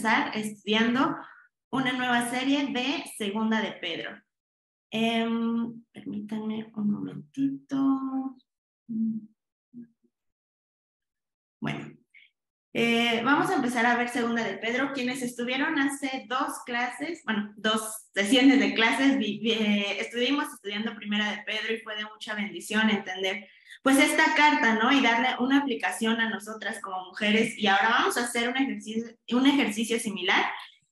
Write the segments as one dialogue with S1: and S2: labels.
S1: empezar estudiando una nueva serie de Segunda de Pedro. Em, permítanme un momentito. Bueno, eh, vamos a empezar a ver Segunda de Pedro. Quienes estuvieron hace dos clases, bueno, dos sesiones de clases, eh, estuvimos estudiando Primera de Pedro y fue de mucha bendición entender pues esta carta, ¿no? Y darle una aplicación a nosotras como mujeres. Y ahora vamos a hacer un ejercicio, un ejercicio similar.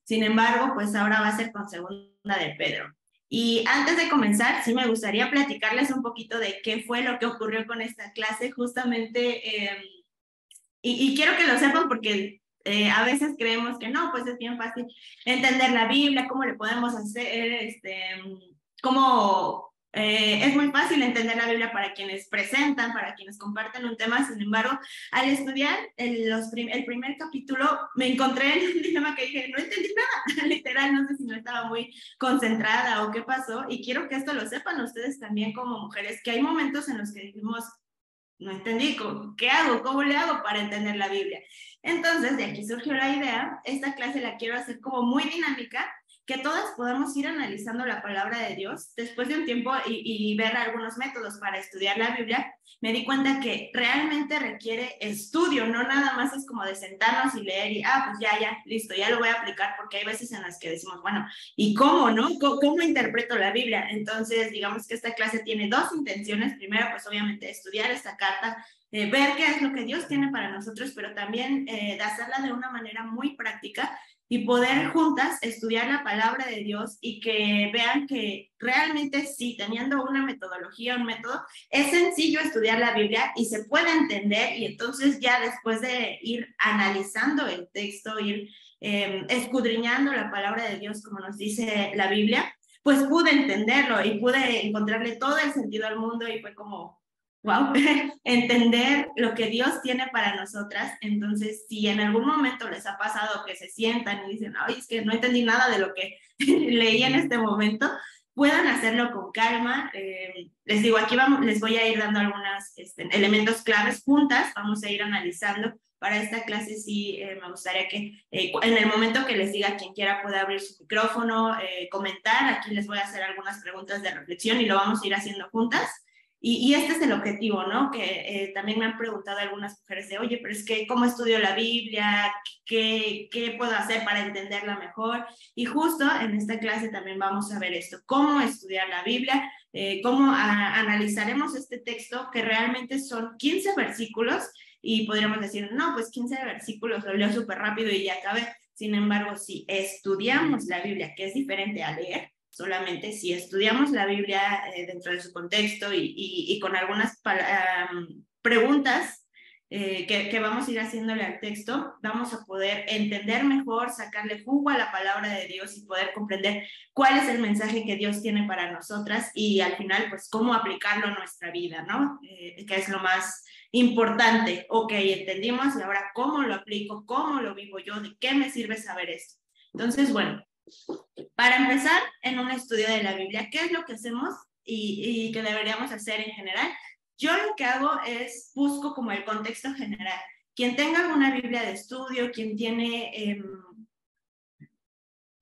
S1: Sin embargo, pues ahora va a ser con Segunda de Pedro. Y antes de comenzar, sí me gustaría platicarles un poquito de qué fue lo que ocurrió con esta clase. Justamente, em, y, quiero que lo sepan porque eh, a veces creemos que no, pues es bien fácil entender la Biblia, cómo le podemos hacer, este, cómo eh, es muy fácil entender la Biblia para quienes presentan, para quienes comparten un tema, sin embargo, al estudiar el, primer capítulo me encontré en un dilema que dije, no entendí nada, literal, no sé si no estaba muy concentrada o qué pasó, y quiero que esto lo sepan ustedes también como mujeres, que hay momentos en los que decimos, no entendí, ¿qué hago? ¿Cómo le hago para entender la Biblia? Entonces, de aquí surgió la idea, esta clase la quiero hacer como muy dinámica que todas podamos ir analizando la palabra de Dios después de un tiempo y, ver algunos métodos para estudiar la Biblia, me di cuenta que realmente requiere estudio, no nada más es como de sentarnos y leer y, ah, pues ya, ya, listo, ya lo voy a aplicar, porque hay veces en las que decimos, bueno, ¿y cómo, no? ¿Cómo, cómo interpreto la Biblia? Entonces, digamos que esta clase tiene dos intenciones. Primero, pues obviamente estudiar esta carta eh, ver qué es lo que Dios tiene para nosotros, pero también eh, de hacerla de una manera muy práctica y poder juntas estudiar la palabra de Dios y que vean que realmente sí, teniendo una metodología, un método, es sencillo estudiar la Biblia y se puede entender y entonces ya después de ir analizando el texto, ir em, escudriñando la palabra de Dios como nos dice la Biblia, pues pude entenderlo y pude encontrarle todo el sentido al mundo y fue como, wow, entender lo que Dios tiene para nosotras. Entonces, si en algún momento les ha pasado que se sientan y dicen, ay, es que no entendí nada de lo que leí en este momento, puedan hacerlo con calma. Eh, les digo, aquí vamos, les voy a ir dando algunos este, elementos claves juntas, vamos a ir analizando. Para esta clase sí eh, me gustaría que eh, en el momento que les diga quien quiera pueda abrir su micrófono, comentar. Aquí les voy a hacer algunas preguntas de reflexión y lo vamos a ir haciendo juntas. Y, este es el objetivo, ¿no? Que eh, también me han preguntado algunas mujeres de, oye, pero es que, ¿cómo estudio la Biblia? ¿Qué, ¿Qué puedo hacer para entenderla mejor? Y justo en esta clase también vamos a ver esto, cómo estudiar la Biblia, eh, cómo analizaremos este texto, que realmente son 15 versículos, y podríamos decir, no, pues 15 versículos, lo leo súper rápido y ya acabé. Sin embargo, si estudiamos la Biblia, que es diferente a leer, solamente si estudiamos la Biblia eh, dentro de su contexto y, con algunas preguntas eh, que, vamos a ir haciéndole al texto, vamos a poder entender mejor, sacarle jugo a la palabra de Dios y poder comprender cuál es el mensaje que Dios tiene para nosotras y al final, pues, cómo aplicarlo a nuestra vida, ¿no? Eh, que es lo más importante. Ok, entendimos y ahora cómo lo aplico, cómo lo vivo yo, de qué me sirve saber esto. Entonces, bueno, para empezar, en un estudio de la Biblia, ¿qué es lo que hacemos y, que deberíamos hacer en general? Yo lo que hago es busco como el contexto general. Quien tenga alguna Biblia de estudio, quien tiene...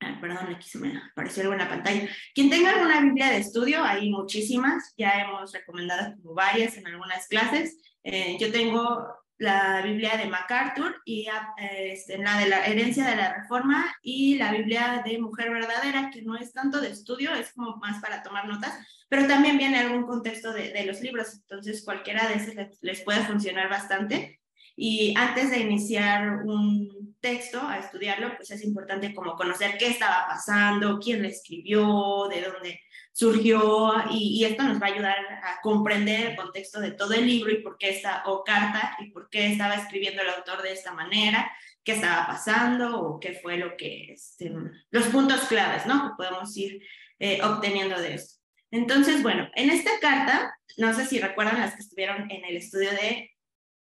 S1: Ah, perdón, aquí se me apareció la pantalla. Quien tenga alguna Biblia de estudio, hay muchísimas, ya hemos recomendado como varias en algunas clases. Eh, yo tengo la Biblia de MacArthur y este, la de la herencia de la reforma y la Biblia de Mujer Verdadera, que no es tanto de estudio, es como más para tomar notas, pero también viene algún contexto de, los libros, entonces cualquiera de esos les, puede funcionar bastante. Y antes de iniciar un texto a estudiarlo, pues es importante como conocer qué estaba pasando, quién lo escribió, de dónde surgió y, esto nos va a ayudar a comprender el contexto de todo el libro y por qué está, o carta, y por qué estaba escribiendo el autor de esta manera, qué estaba pasando o qué fue lo que, este, los puntos claves, ¿no? Que podemos ir eh, obteniendo de esto. Entonces, bueno, en esta carta, no sé si recuerdan las que estuvieron en el estudio de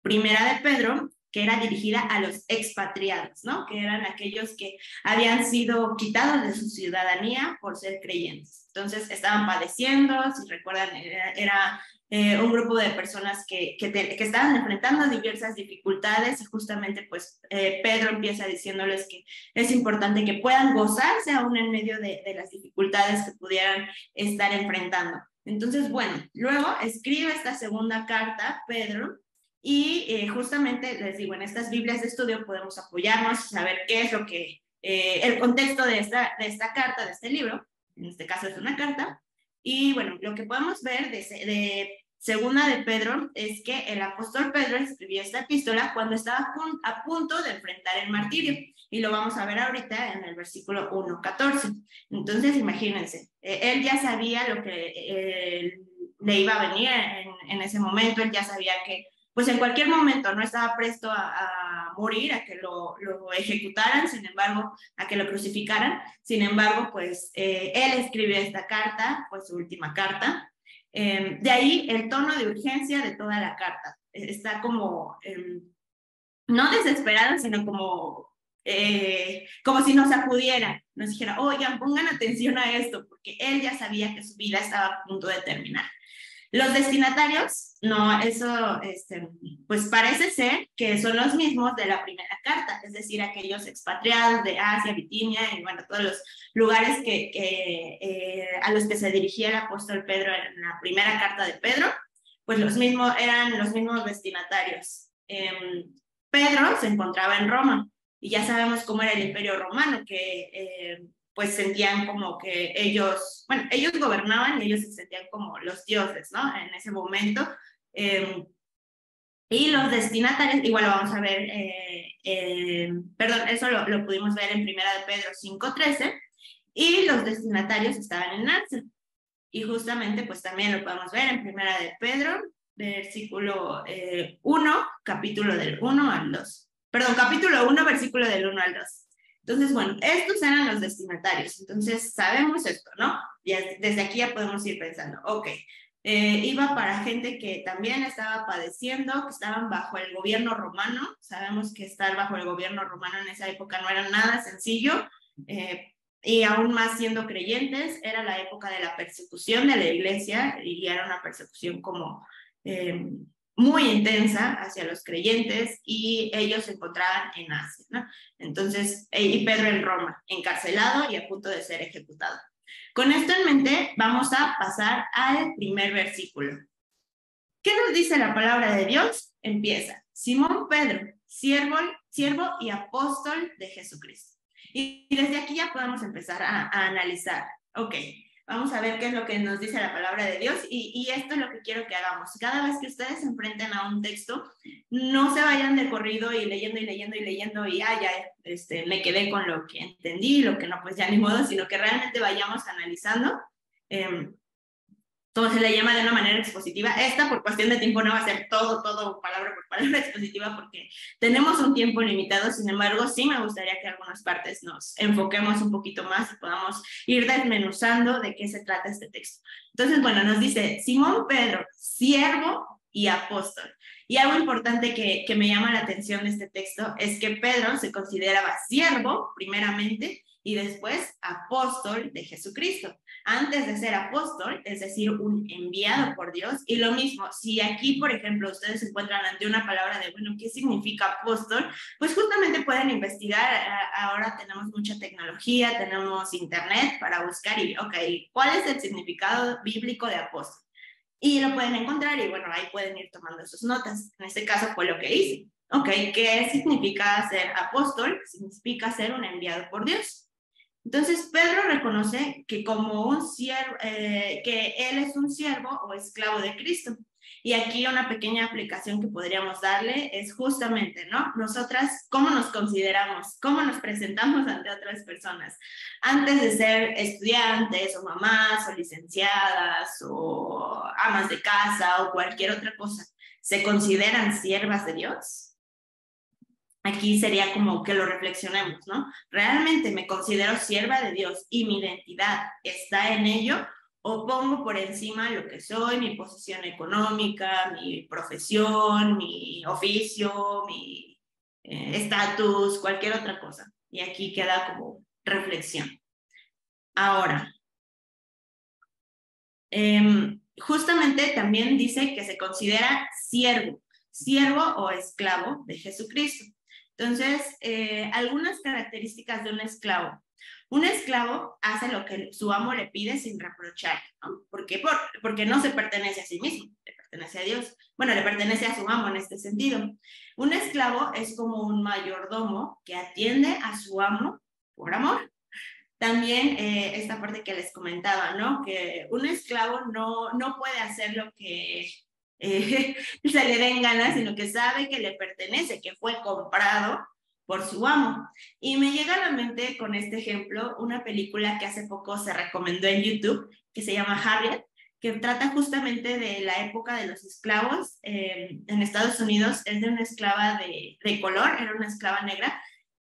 S1: Primera de Pedro, que era dirigida a los expatriados, ¿no? Que eran aquellos que habían sido quitados de su ciudadanía por ser creyentes. Entonces estaban padeciendo, si recuerdan, era, eh, un grupo de personas que, que, estaban enfrentando diversas dificultades y justamente pues eh, Pedro empieza diciéndoles que es importante que puedan gozarse aún en medio de las dificultades que pudieran estar enfrentando. Entonces, bueno, luego escribe esta segunda carta, Pedro, y eh, justamente les digo, en estas Biblias de estudio podemos apoyarnos saber qué es lo que, el contexto de esta, de esta carta, de este libro, en este caso es una carta, y bueno, lo que podemos ver de, de segunda de Pedro es que el apóstol Pedro escribió esta epístola cuando estaba a punto de enfrentar el martirio. Y lo vamos a ver ahorita en el versículo 1.14. Entonces, imagínense, eh, él ya sabía lo que eh, le iba a venir en, ese momento, él ya sabía que pues en cualquier momento no estaba presto a, morir, a que lo, ejecutaran, sin embargo, a que lo crucificaran. Sin embargo, pues eh, él escribió esta carta, pues su última carta, Em, de ahí el tono de urgencia de toda la carta. Está como, no desesperado, sino como, eh, como si nos acudiera, nos dijera, oigan, pongan atención a esto, porque él ya sabía que su vida estaba a punto de terminar. Los destinatarios, no, eso, este, pues parece ser que son los mismos de la primera carta, es decir, aquellos expatriados de Asia, Bitinia y bueno, todos los lugares que, eh, a los que se dirigía el apóstol Pedro en la primera carta de Pedro, pues los mismos, eran los mismos destinatarios. Em, Pedro se encontraba en Roma y ya sabemos cómo era el imperio romano, que eh, pues sentían como que ellos, bueno, ellos gobernaban y ellos se sentían como los dioses, ¿no? En ese momento. Em, y los destinatarios, igual lo vamos a ver, eh, eh, perdón, eso lo, lo, pudimos ver en Primera de Pedro 5.13, y los destinatarios estaban en Narsa. Y justamente, pues también lo podemos ver en Primera de Pedro, versículo 1, eh, capítulo del 1 al 2. Perdón, capítulo 1, versículo del 1 al 2. Entonces, bueno, estos eran los destinatarios. Entonces, sabemos esto, ¿no? Y desde aquí ya podemos ir pensando, ok, eh, iba para gente que también estaba padeciendo, que estaban bajo el gobierno romano. Sabemos que estar bajo el gobierno romano en esa época no era nada sencillo, eh, y aún más siendo creyentes, era la época de la persecución de la iglesia y era una persecución como eh, muy intensa hacia los creyentes y ellos se encontraban en Asia. Entonces, y Pedro en Roma, encarcelado y a punto de ser ejecutado. Con esto en mente, vamos a pasar al primer versículo. ¿Qué nos dice la palabra de Dios? Empieza, Simón Pedro, siervo, siervo y apóstol de Jesucristo. Y desde aquí ya podemos empezar a, a analizar, ok, Vamos a ver qué es lo que nos dice la palabra de Dios y, y, esto es lo que quiero que hagamos. Cada vez que ustedes se enfrenten a un texto, no se vayan de corrido y leyendo y leyendo y leyendo y ah, ya este, me quedé con lo que entendí, lo que no, pues ya ni modo, sino que realmente vayamos analizando. Eh, se le llama de una manera expositiva. Esta, por cuestión de tiempo, no va a ser todo, todo palabra por palabra expositiva porque tenemos un tiempo limitado. Sin embargo, sí me gustaría que algunas partes nos enfoquemos un poquito más y podamos ir desmenuzando de qué se trata este texto. Entonces, bueno, nos dice Simón Pedro, siervo y apóstol. Y algo importante que, que me llama la atención de este texto es que Pedro se consideraba siervo, primeramente, y después apóstol de Jesucristo antes de ser apóstol, es decir, un enviado por Dios. Y lo mismo, si aquí, por ejemplo, ustedes se encuentran ante una palabra de, bueno, ¿qué significa apóstol? Pues justamente pueden investigar. Ahora tenemos mucha tecnología, tenemos internet para buscar y, ok, ¿cuál es el significado bíblico de apóstol? Y lo pueden encontrar y, bueno, ahí pueden ir tomando sus notas. En este caso fue lo que hice. Ok, ¿qué significa ser apóstol? Significa ser un enviado por Dios. Entonces Pedro reconoce que como un siervo, eh, que él es un siervo o esclavo de Cristo. Y aquí una pequeña aplicación que podríamos darle es justamente, ¿no? Nosotras, ¿cómo nos consideramos? ¿Cómo nos presentamos ante otras personas? Antes de ser estudiantes o mamás o licenciadas o amas de casa o cualquier otra cosa, ¿se consideran siervas de Dios? Aquí sería como que lo reflexionemos, ¿no? ¿Realmente me considero sierva de Dios y mi identidad está en ello? ¿O pongo por encima lo que soy, mi posición económica, mi profesión, mi oficio, mi eh, estatus, cualquier otra cosa? Y aquí queda como reflexión. Ahora, em, justamente también dice que se considera siervo, siervo o esclavo de Jesucristo. Entonces, eh, algunas características de un esclavo. Un esclavo hace lo que su amo le pide sin reprochar, ¿no? ¿Por qué? porque no se pertenece a sí mismo, le pertenece a Dios. Bueno, le pertenece a su amo en este sentido. Un esclavo es como un mayordomo que atiende a su amo por amor. También eh, esta parte que les comentaba, ¿no? Que un esclavo no, no puede hacer lo que eh, se le den ganas, sino que sabe que le pertenece, que fue comprado por su amo. Y me llega a la mente con este ejemplo una película que hace poco se recomendó en YouTube, que se llama Harriet, que trata justamente de la época de los esclavos eh, en Estados Unidos. Es de una esclava de, de color, era una esclava negra,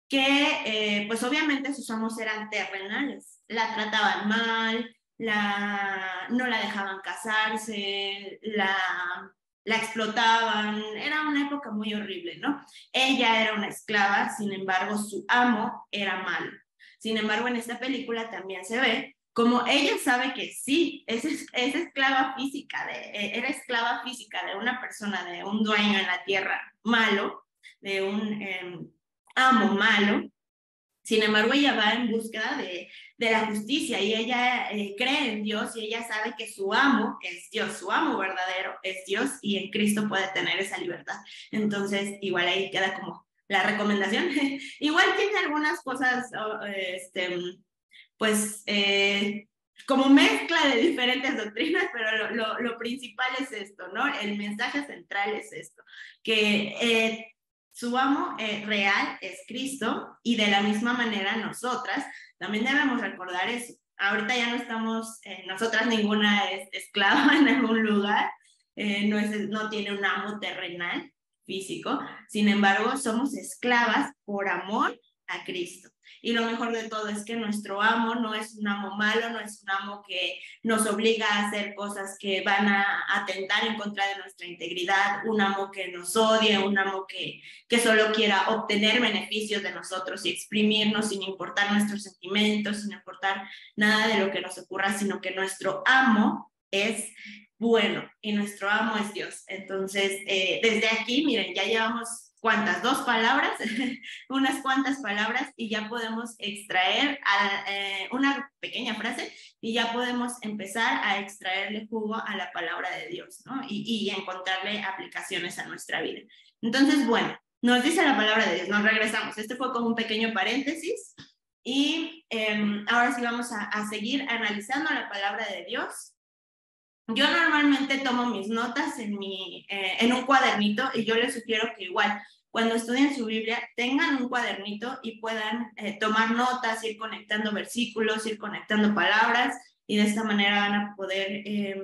S1: que eh, pues obviamente sus amos eran terrenales, la trataban mal, la, no la dejaban casarse, la, la explotaban, era una época muy horrible, ¿no? Ella era una esclava, sin embargo su amo era malo. Sin embargo, en esta película también se ve como ella sabe que sí, es, es esclava física, de, eh, era esclava física de una persona, de un dueño en la tierra malo, de un... Em, amo malo. Sin embargo, ella va en búsqueda de, de la justicia y ella eh, cree en Dios y ella sabe que su amo es Dios, su amo verdadero es Dios y en Cristo puede tener esa libertad. Entonces, igual ahí queda como la recomendación. igual tiene algunas cosas, este, pues, eh, como mezcla de diferentes doctrinas, pero lo, lo, principal es esto, ¿no? El mensaje central es esto, que eh, su amo eh, real es Cristo y de la misma manera nosotras también debemos recordar eso. Ahorita ya no estamos, eh, nosotras ninguna es esclava en algún lugar, eh, no, es, no tiene un amo terrenal físico, sin embargo somos esclavas por amor a Cristo. Y lo mejor de todo es que nuestro amo no es un amo malo, no es un amo que nos obliga a hacer cosas que van a atentar en contra de nuestra integridad, un amo que nos odie, un amo que, que solo quiera obtener beneficios de nosotros y exprimirnos sin importar nuestros sentimientos, sin importar nada de lo que nos ocurra, sino que nuestro amo es bueno y nuestro amo es Dios. Entonces, eh, desde aquí, miren, ya llevamos cuántas, dos palabras, unas cuantas palabras y ya podemos extraer eh, una pequeña frase y ya podemos empezar a extraerle jugo a la palabra de Dios, ¿no? Y, y encontrarle aplicaciones a nuestra vida. Entonces, bueno, nos dice la palabra de Dios, nos regresamos. Este fue como un pequeño paréntesis y em, ahora sí vamos a seguir analizando la palabra de Dios yo normalmente tomo mis notas en, mi, eh, en un cuadernito y yo les sugiero que igual cuando estudien su Biblia tengan un cuadernito y puedan eh, tomar notas, ir conectando versículos, ir conectando palabras y de esta manera van a poder eh,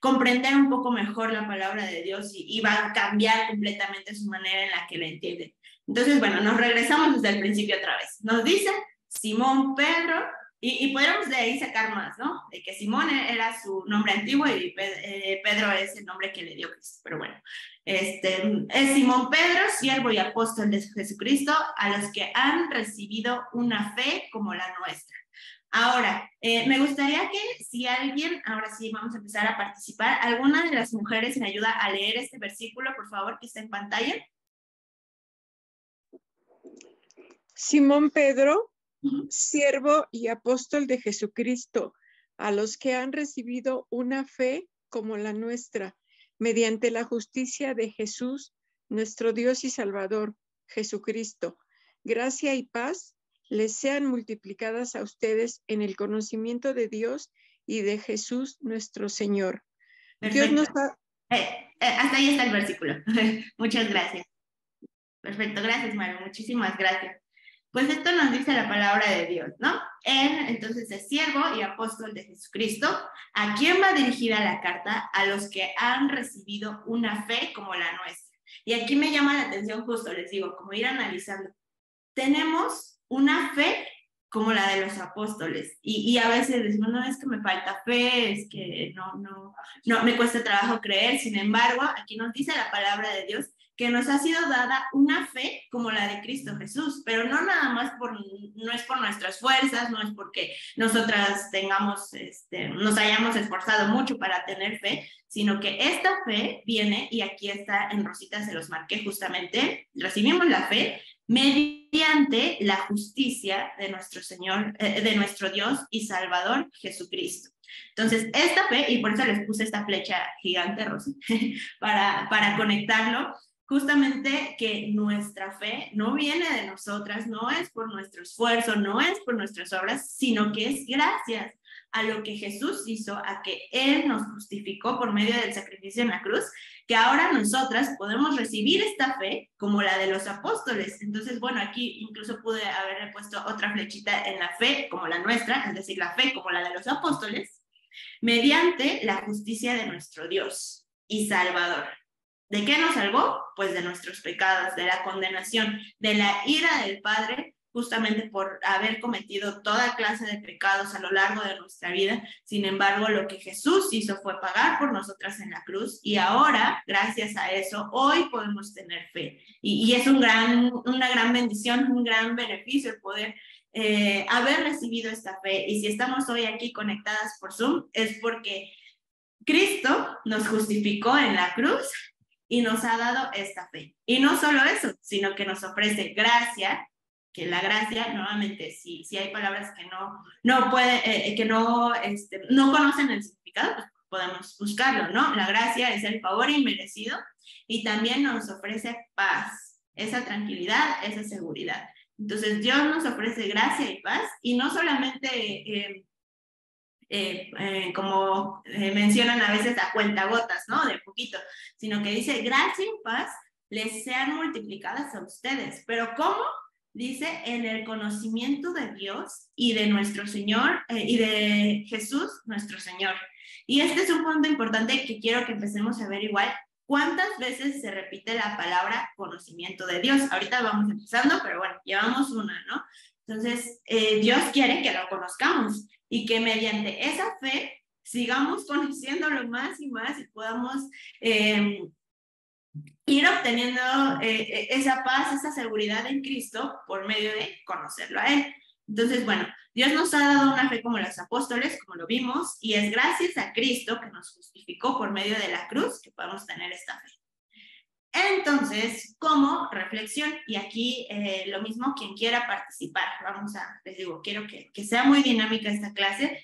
S1: comprender un poco mejor la palabra de Dios y, y van a cambiar completamente su manera en la que la entienden. Entonces, bueno, nos regresamos desde el principio otra vez. Nos dice Simón Pedro, y, y podríamos de ahí sacar más, ¿no? De que Simón era su nombre antiguo y eh, Pedro es el nombre que le dio Cristo. Pero bueno, este, es Simón Pedro, siervo y apóstol de Jesucristo, a los que han recibido una fe como la nuestra. Ahora, eh, me gustaría que si alguien, ahora sí vamos a empezar a participar, alguna de las mujeres me ayuda a leer este versículo, por favor, que está en pantalla.
S2: Simón Pedro, siervo y apóstol de Jesucristo, a los que han recibido una fe como la nuestra, mediante la justicia de Jesús, nuestro Dios y Salvador, Jesucristo. Gracia y paz les sean multiplicadas a ustedes en el conocimiento de Dios y de Jesús nuestro Señor.
S1: Dios nos eh, eh, hasta ahí está el versículo. Muchas gracias. Perfecto, gracias, Mario. Muchísimas gracias. Pues esto nos dice la palabra de Dios, ¿no? Él entonces es siervo y apóstol de Jesucristo. ¿A quién va dirigida la carta? A los que han recibido una fe como la nuestra. Y aquí me llama la atención justo, les digo, como ir analizando. Tenemos una fe como la de los apóstoles. Y, y, a veces decimos, no, es que me falta fe, es que no, no, no, me cuesta trabajo creer. Sin embargo, aquí nos dice la palabra de Dios que nos ha sido dada una fe como la de Cristo Jesús, pero no nada más por, no es por nuestras fuerzas, no es porque nosotras tengamos, este, nos hayamos esforzado mucho para tener fe, sino que esta fe viene, y aquí está en Rosita, se los marqué justamente, recibimos la fe mediante la justicia de nuestro Señor, eh, de nuestro Dios y Salvador Jesucristo. Entonces, esta fe, y por eso les puse esta flecha gigante, Rosy, para, para conectarlo, justamente que nuestra fe no viene de nosotras, no es por nuestro esfuerzo, no es por nuestras obras, sino que es gracias a lo que Jesús hizo, a que Él nos justificó por medio del sacrificio en la cruz, que ahora nosotras podemos recibir esta fe como la de los apóstoles. Entonces, bueno, aquí incluso pude haberle puesto otra flechita en la fe como la nuestra, es decir, la fe como la de los apóstoles, mediante la justicia de nuestro Dios y Salvador. ¿De qué nos salvó? Pues de nuestros pecados, de la condenación, de la ira del Padre justamente por haber cometido toda clase de pecados a lo largo de nuestra vida. Sin embargo, lo que Jesús hizo fue pagar por nosotras en la cruz y ahora, gracias a eso, hoy podemos tener fe. Y, es un gran, una gran bendición, un gran beneficio el poder eh, haber recibido esta fe. Y si estamos hoy aquí conectadas por Zoom, es porque Cristo nos justificó en la cruz y nos ha dado esta fe. Y no solo eso, sino que nos ofrece gracia que la gracia, nuevamente, si, si hay palabras que no, no puede, eh, eh, que no, este, no conocen el significado, pues podemos buscarlo, ¿no? La gracia es el favor inmerecido y también nos ofrece paz, esa tranquilidad, esa seguridad. Entonces, Dios nos ofrece gracia y paz y no solamente, eh, como mencionan a veces a cuentagotas, ¿no? De poquito, sino que dice gracia y paz les sean multiplicadas a ustedes. Pero ¿cómo? dice, en el conocimiento de Dios y de nuestro Señor eh, y de Jesús, nuestro Señor. Y este es un punto importante que quiero que empecemos a ver igual. ¿Cuántas veces se repite la palabra conocimiento de Dios? Ahorita vamos empezando, pero bueno, llevamos una, ¿no? Entonces, eh, Dios quiere que lo conozcamos y que mediante esa fe sigamos conociéndolo más y más y podamos eh, ir obteniendo eh, eh, esa paz, esa seguridad en Cristo por medio de conocerlo a Él. Entonces, bueno, Dios nos ha dado una fe como los apóstoles, como lo vimos, y es gracias a Cristo que nos justificó por medio de la cruz que podemos tener esta fe. Entonces, como reflexión, y aquí eh, lo mismo, quien quiera participar, vamos a, les digo, quiero que, que sea muy dinámica esta clase,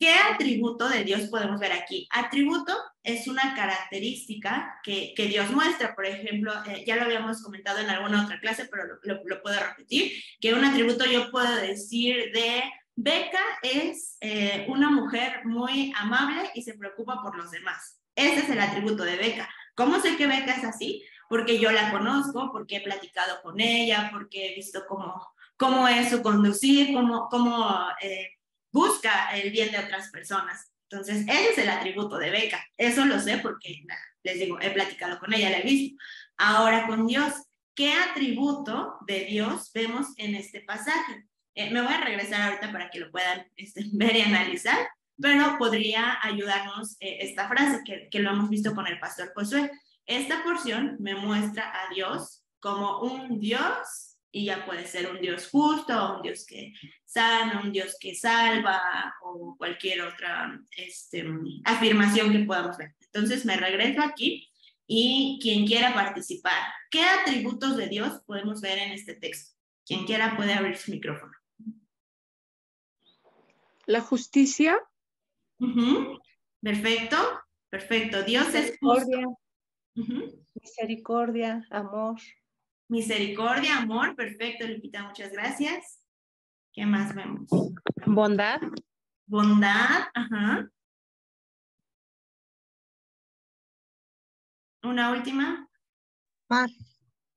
S1: ¿Qué atributo de Dios podemos ver aquí? Atributo es una característica que, que Dios muestra. Por ejemplo, eh, ya lo habíamos comentado en alguna otra clase, pero lo, lo, puedo repetir, que un atributo yo puedo decir de Beca es eh, una mujer muy amable y se preocupa por los demás. Ese es el atributo de Beca. ¿Cómo sé que Beca es así? Porque yo la conozco, porque he platicado con ella, porque he visto cómo, cómo es su conducir, cómo, cómo eh, busca el bien de otras personas. Entonces, ese es el atributo de Beca. Eso lo sé porque, les digo, he platicado con ella, la he visto. Ahora con Dios, ¿qué atributo de Dios vemos en este pasaje? Eh, me voy a regresar ahorita para que lo puedan este, ver y analizar, pero podría ayudarnos eh, esta frase que, que lo hemos visto con el pastor Josué. Esta porción me muestra a Dios como un Dios y ya puede ser un Dios justo, un Dios que sana, un Dios que salva o cualquier otra este, afirmación que podamos ver. Entonces me regreso aquí y quien quiera participar, ¿qué atributos de Dios podemos ver en este texto? Quien quiera puede abrir su micrófono.
S2: La justicia.
S1: Perfecto, perfecto. Dios es
S3: justo. Misericordia, amor.
S1: Misericordia, amor, perfecto, Lupita, muchas gracias. ¿Qué más vemos?
S3: Bondad.
S1: Bondad, ajá. Una última.
S3: Paz.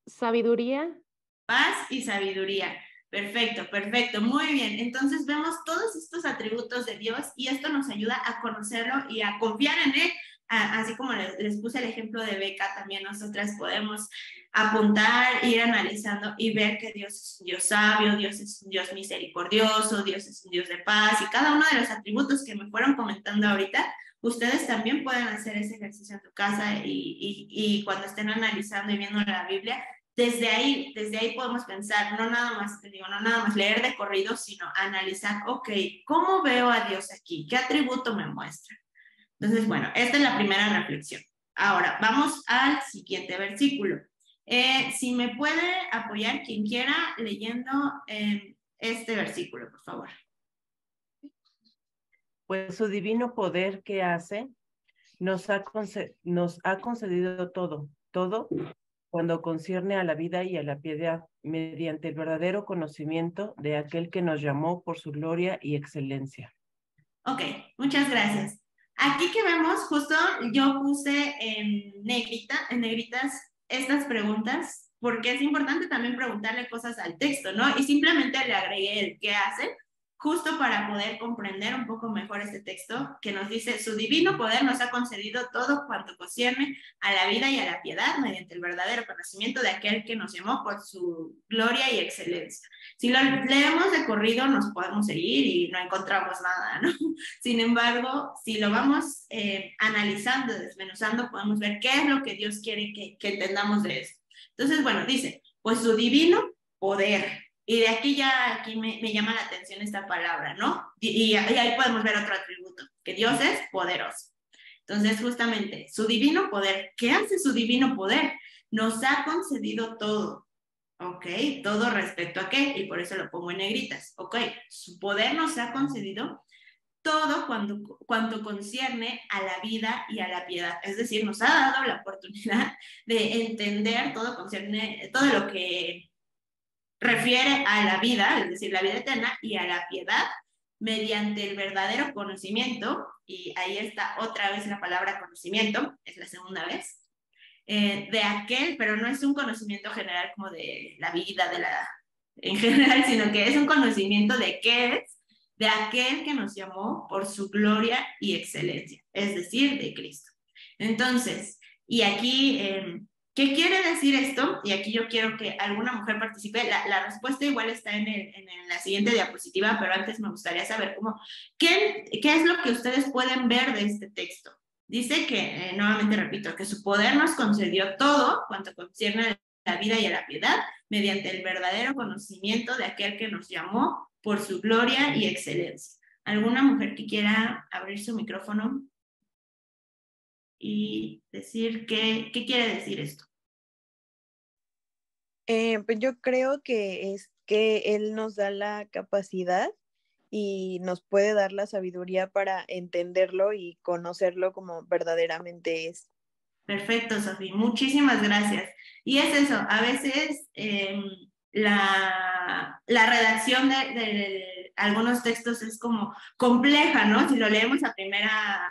S3: Sabiduría.
S1: Paz y sabiduría. Perfecto, perfecto, muy bien. Entonces vemos todos estos atributos de Dios y esto nos ayuda a conocerlo y a confiar en Él así como les, puse el ejemplo de Beca, también nosotras podemos apuntar, ir analizando y ver que Dios es un Dios sabio, Dios es un Dios misericordioso, Dios es un Dios de paz y cada uno de los atributos que me fueron comentando ahorita, ustedes también pueden hacer ese ejercicio en tu casa y, y, y cuando estén analizando y viendo la Biblia, desde ahí, desde ahí podemos pensar, no nada más, digo, no nada más leer de corrido, sino analizar, ok, ¿cómo veo a Dios aquí? ¿Qué atributo me muestra? Entonces, bueno, esta es la primera reflexión. Ahora, vamos al siguiente versículo. Eh, si me puede apoyar quien quiera leyendo eh, este versículo, por favor.
S4: Pues su divino poder que hace nos ha, nos ha concedido todo, todo cuando concierne a la vida y a la piedad, mediante el verdadero conocimiento de aquel que nos llamó por su gloria y excelencia.
S1: Ok, muchas gracias. Aquí que vemos, justo yo puse en negrita, en negritas estas preguntas, porque es importante también preguntarle cosas al texto, ¿no? Y simplemente le agregué el qué hace, justo para poder comprender un poco mejor este texto que nos dice, su divino poder nos ha concedido todo cuanto concierne a la vida y a la piedad mediante el verdadero conocimiento de aquel que nos llamó por su gloria y excelencia. Si lo leemos de corrido nos podemos seguir y no encontramos nada, ¿no? Sin embargo, si lo vamos eh, analizando, desmenuzando, podemos ver qué es lo que Dios quiere que, que entendamos de esto. Entonces, bueno, dice, pues su divino poder, y de aquí ya aquí me, me llama la atención esta palabra, ¿no? Y, y, ahí podemos ver otro atributo, que Dios es poderoso. Entonces, justamente, su divino poder, ¿qué hace su divino poder? Nos ha concedido todo, ¿ok? Todo respecto a qué, y por eso lo pongo en negritas, ¿ok? Su poder nos ha concedido todo cuando, cuanto concierne a la vida y a la piedad. Es decir, nos ha dado la oportunidad de entender todo concierne, todo lo que refiere a la vida, es decir, la vida eterna, y a la piedad mediante el verdadero conocimiento, y ahí está otra vez la palabra conocimiento, es la segunda vez, eh, de aquel, pero no es un conocimiento general como de la vida, de la, en general, sino que es un conocimiento de qué es, de aquel que nos llamó por su gloria y excelencia, es decir, de Cristo. Entonces, y aquí eh, ¿Qué quiere decir esto? Y aquí yo quiero que alguna mujer participe. La, respuesta igual está en, la siguiente diapositiva, pero antes me gustaría saber cómo, ¿qué, qué es lo que ustedes pueden ver de este texto. Dice que, eh, nuevamente repito, que su poder nos concedió todo cuanto concierne a la vida y a la piedad, mediante el verdadero conocimiento de aquel que nos llamó por su gloria y excelencia. ¿Alguna mujer que quiera abrir su micrófono? Y decir qué, qué quiere decir esto.
S5: Eh, pues yo creo que es que Él nos da la capacidad y nos puede dar la sabiduría para entenderlo y conocerlo como verdaderamente es.
S1: Perfecto, Sofía. Muchísimas gracias. Y es eso, a veces em, la, la, redacción de, de, algunos textos es como compleja, ¿no? Si lo leemos a primera,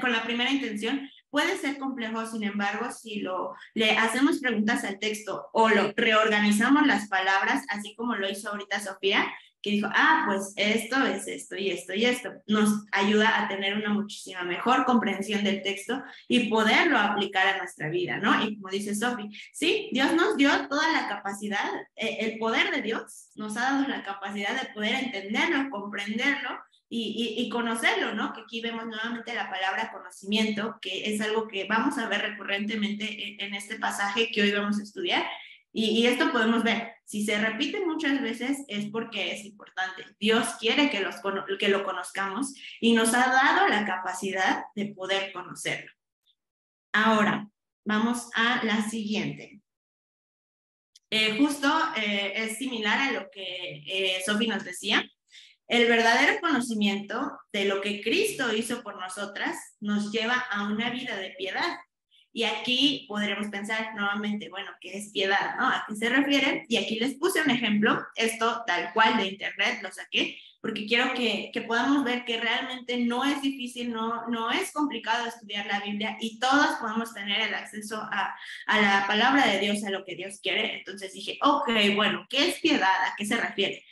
S1: con la primera intención, puede ser complejo, sin embargo, si lo, le hacemos preguntas al texto o lo reorganizamos las palabras, así como lo hizo ahorita Sofía, que dijo, ah, pues esto es esto y esto y esto, nos ayuda a tener una muchísima mejor comprensión del texto y poderlo aplicar a nuestra vida, ¿no? Y como dice Sofía, sí, Dios nos dio toda la capacidad, eh, el poder de Dios nos ha dado la capacidad de poder entenderlo, comprenderlo y, conocerlo, ¿no? Que aquí vemos nuevamente la palabra conocimiento, que es algo que vamos a ver recurrentemente en, este pasaje que hoy vamos a estudiar. Y, esto podemos ver, si se repite muchas veces es porque es importante. Dios quiere que, los, que lo conozcamos y nos ha dado la capacidad de poder conocerlo. Ahora, vamos a la siguiente. Eh, justo eh, es similar a lo que eh, Sophie nos decía. El verdadero conocimiento de lo que Cristo hizo por nosotras nos lleva a una vida de piedad. Y aquí podremos pensar nuevamente, bueno, ¿qué es piedad? ¿A qué se refiere? Y aquí les puse un ejemplo, esto tal cual de internet lo saqué, porque quiero que, que podamos ver que realmente no es difícil, no, no es complicado estudiar la Biblia y todos podemos tener el acceso a, a la palabra de Dios, a lo que Dios quiere. Entonces dije, ok, bueno, ¿qué es piedad? ¿A qué se refiere?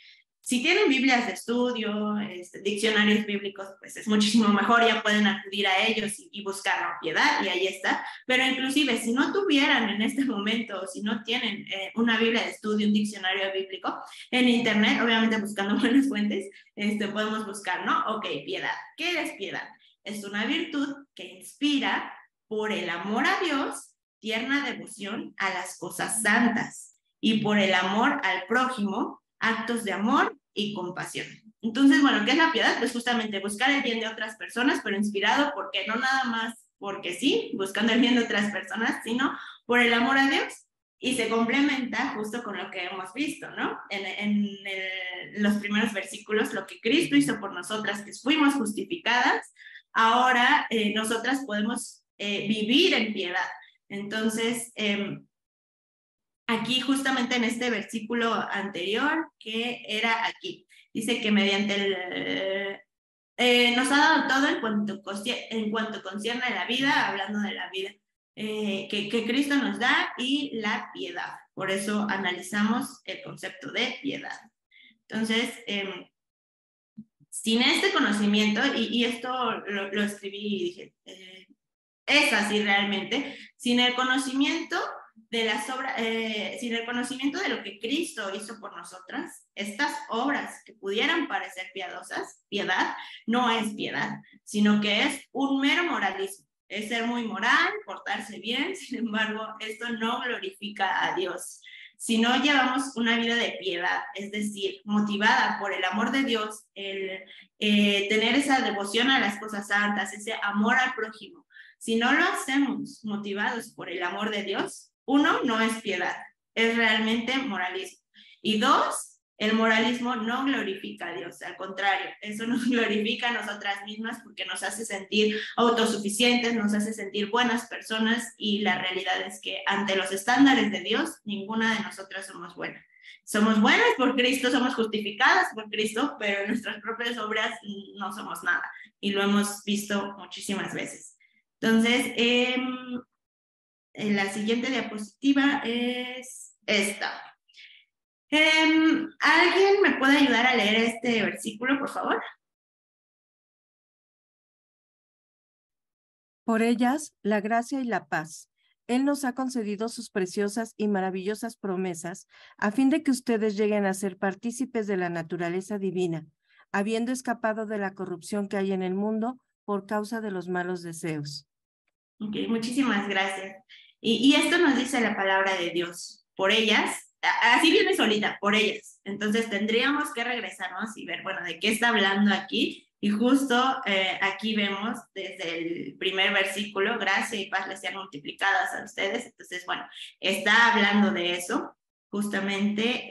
S1: Si tienen Biblias de estudio, este, diccionarios bíblicos, pues es muchísimo mejor, ya pueden acudir a ellos y, buscar la piedad y ahí está. Pero inclusive si no tuvieran en este momento, si no tienen eh, una Biblia de estudio, un diccionario bíblico, en internet, obviamente buscando buenas fuentes, este, podemos buscar, ¿no? Ok, piedad. ¿Qué es piedad? Es una virtud que inspira por el amor a Dios, tierna devoción a las cosas santas y por el amor al prójimo, actos de amor y compasión. Entonces, bueno, ¿qué es la piedad? Pues justamente buscar el bien de otras personas, pero inspirado porque no nada más porque sí, buscando el bien de otras personas, sino por el amor a Dios. Y se complementa justo con lo que hemos visto, ¿no? En, los primeros versículos, lo que Cristo hizo por nosotras, que fuimos justificadas, ahora eh, nosotras podemos eh, vivir en piedad. Entonces, em, aquí justamente en este versículo anterior, que era aquí. Dice que mediante el... Eh, nos ha dado todo en cuanto, en cuanto concierne la vida, hablando de la vida, eh, que, que, Cristo nos da y la piedad. Por eso analizamos el concepto de piedad. Entonces, em, sin este conocimiento, y, esto lo, escribí y dije, eh, es así realmente, sin el conocimiento de las obras, eh, sin el conocimiento de lo que Cristo hizo por nosotras, estas obras que pudieran parecer piadosas, piedad, no es piedad, sino que es un mero moralismo. Es ser muy moral, portarse bien, sin embargo, esto no glorifica a Dios. Si no llevamos una vida de piedad, es decir, motivada por el amor de Dios, el eh, tener esa devoción a las cosas santas, ese amor al prójimo, si no lo hacemos motivados por el amor de Dios, uno, no es piedad, es realmente moralismo. Y dos, el moralismo no glorifica a Dios, al contrario, eso nos glorifica a nosotras mismas porque nos hace sentir autosuficientes, nos hace sentir buenas personas y la realidad es que ante los estándares de Dios, ninguna de nosotras somos buenas. Somos buenas por Cristo, somos justificadas por Cristo, pero en nuestras propias obras no somos nada y lo hemos visto muchísimas veces. Entonces, eh, la siguiente diapositiva es esta. Em, ¿Alguien me puede ayudar a leer este versículo, por favor?
S6: Por ellas, la gracia y la paz. Él nos ha concedido sus preciosas y maravillosas promesas a fin de que ustedes lleguen a ser partícipes de la naturaleza divina, habiendo escapado de la corrupción que hay en el mundo por causa de los malos deseos.
S1: Muchísimas gracias. Y, esto nos dice la palabra de Dios, por ellas, así viene solita, por ellas. Entonces tendríamos que regresarnos y ver, bueno, de qué está hablando aquí. Y justo eh, aquí vemos desde el primer versículo, gracia y paz les sean multiplicadas a ustedes. Entonces, bueno, está hablando de eso, justamente.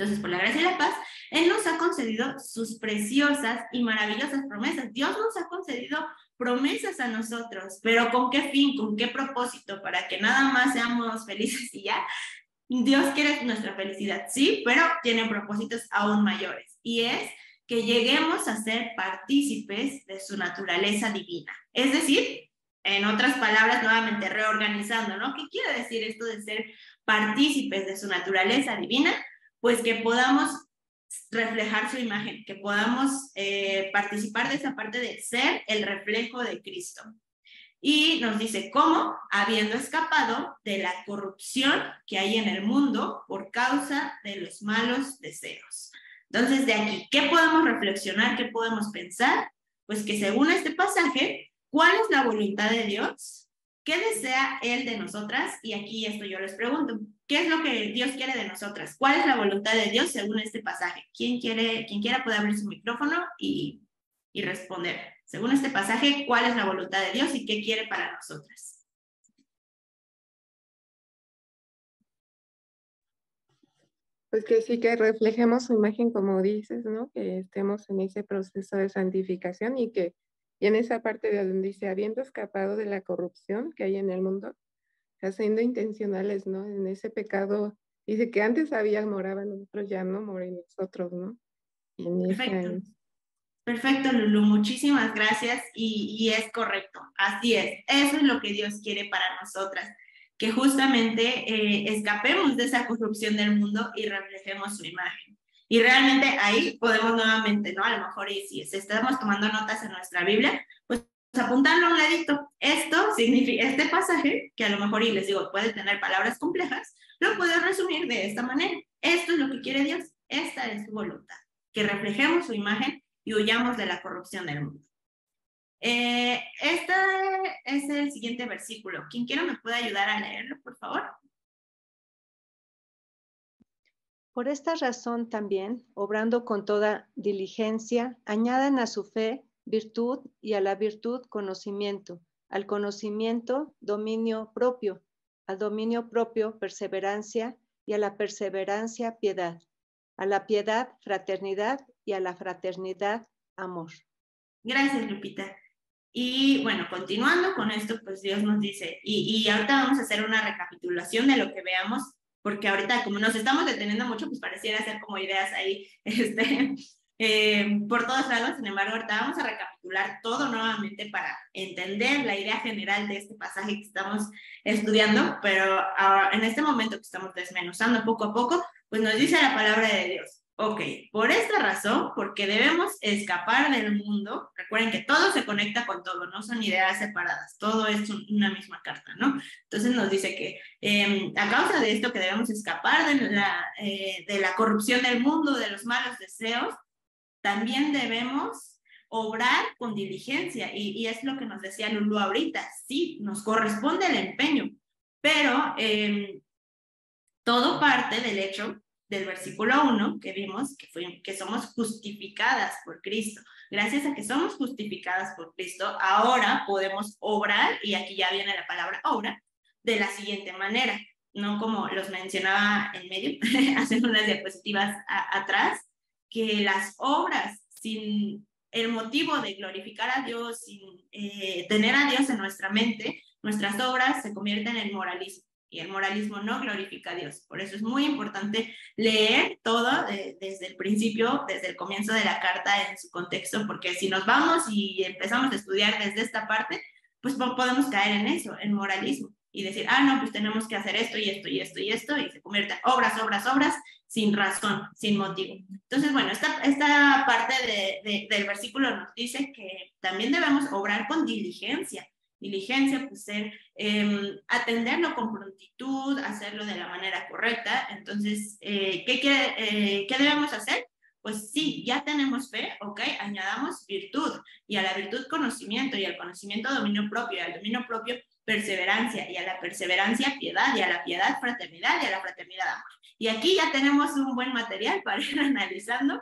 S1: Entonces, por la gracia y la paz, Él nos ha concedido sus preciosas y maravillosas promesas. Dios nos ha concedido promesas a nosotros, pero ¿con qué fin? ¿Con qué propósito? Para que nada más seamos felices y ya. Dios quiere nuestra felicidad, sí, pero tiene propósitos aún mayores y es que lleguemos a ser partícipes de su naturaleza divina. Es decir, en otras palabras, nuevamente reorganizando, ¿no? ¿Qué quiere decir esto de ser partícipes de su naturaleza divina? Pues que podamos reflejar su imagen, que podamos eh, participar de esa parte de ser el reflejo de Cristo. Y nos dice cómo, habiendo escapado de la corrupción que hay en el mundo por causa de los malos deseos. Entonces, de aquí, ¿qué podemos reflexionar? ¿Qué podemos pensar? Pues que según este pasaje, ¿cuál es la voluntad de Dios? ¿Qué desea Él de nosotras? Y aquí esto yo les pregunto, ¿qué es lo que Dios quiere de nosotras? ¿Cuál es la voluntad de Dios según este pasaje? ¿Quién quiere, quien quiera puede abrir su micrófono y, y responder? Según este pasaje, ¿cuál es la voluntad de Dios y qué quiere para nosotras?
S3: Pues que sí que reflejemos su imagen como dices, ¿no? Que estemos en ese proceso de santificación y que y en esa parte de donde dice, habiendo escapado de la corrupción que hay en el mundo, haciendo intencionales, ¿no? En ese pecado, dice que antes había moraba nosotros, ya no mora en nosotros, ¿no?
S1: Perfecto. Perfecto, Lulu, muchísimas gracias y, y es correcto, así es, eso es lo que Dios quiere para nosotras. que justamente eh, escapemos de esa corrupción del mundo y reflejemos su imagen. Y realmente ahí podemos nuevamente, ¿no? A lo mejor y si estamos tomando notas en nuestra Biblia, pues apuntarlo a un ladito. Esto significa, este pasaje, que a lo mejor, y les digo, puede tener palabras complejas, lo puedes resumir de esta manera. Esto es lo que quiere Dios, esta es su voluntad, que reflejemos su imagen y huyamos de la corrupción del mundo. Eh, este es el siguiente versículo. Quien quiera me puede ayudar a leerlo, por favor.
S7: Por esta razón también, obrando con toda diligencia, añadan a su fe virtud y a la virtud conocimiento, al conocimiento dominio propio, al dominio propio perseverancia y a la perseverancia piedad, a la piedad fraternidad y a la fraternidad amor.
S1: Gracias, Lupita. Y bueno, continuando con esto, pues Dios nos dice, y, y ahorita vamos a hacer una recapitulación de lo que veamos, porque ahorita como nos estamos deteniendo mucho, pues pareciera ser como ideas ahí este, eh, por todos lados, sin embargo, ahorita vamos a recapitular todo nuevamente para entender la idea general de este pasaje que estamos estudiando, pero ahora, en este momento que estamos desmenuzando poco a poco, pues nos dice la palabra de Dios. Ok, por esta razón, porque debemos escapar del mundo, recuerden que todo se conecta con todo, no son ideas separadas, todo es una misma carta, ¿no? Entonces nos dice que em, a causa de esto que debemos escapar de la, eh, de la corrupción del mundo, de los malos deseos, también debemos obrar con diligencia, y, es lo que nos decía Lulu ahorita, sí, nos corresponde el empeño, pero em, todo parte del hecho del versículo 1 que vimos, que, fue, que somos justificadas por Cristo. Gracias a que somos justificadas por Cristo, ahora podemos obrar, y aquí ya viene la palabra obra, de la siguiente manera, no como los mencionaba en medio, haciendo unas diapositivas atrás, que las obras sin el motivo de glorificar a Dios, sin eh, tener a Dios en nuestra mente, nuestras obras se convierten en moralismo y el moralismo no glorifica a Dios. Por eso es muy importante leer todo desde el principio, desde el comienzo de la carta en su contexto, porque si nos vamos y empezamos a estudiar desde esta parte, pues podemos caer en eso, en moralismo, y decir, ah, no, pues tenemos que hacer esto y esto y esto y esto, y se convierte en obras, obras, obras, sin razón, sin motivo. Entonces, bueno, esta, esta parte del versículo nos dice que también debemos obrar con diligencia, diligencia, pues ser, em, atenderlo con prontitud, hacerlo de la manera correcta. Entonces, eh, ¿qué, eh, ¿qué debemos hacer? Pues sí, ya tenemos fe, ok, añadamos virtud y a la virtud conocimiento y al conocimiento dominio propio y al dominio propio perseverancia y a la perseverancia piedad y a la piedad fraternidad y a la fraternidad amor. Y aquí ya tenemos un buen material para ir analizando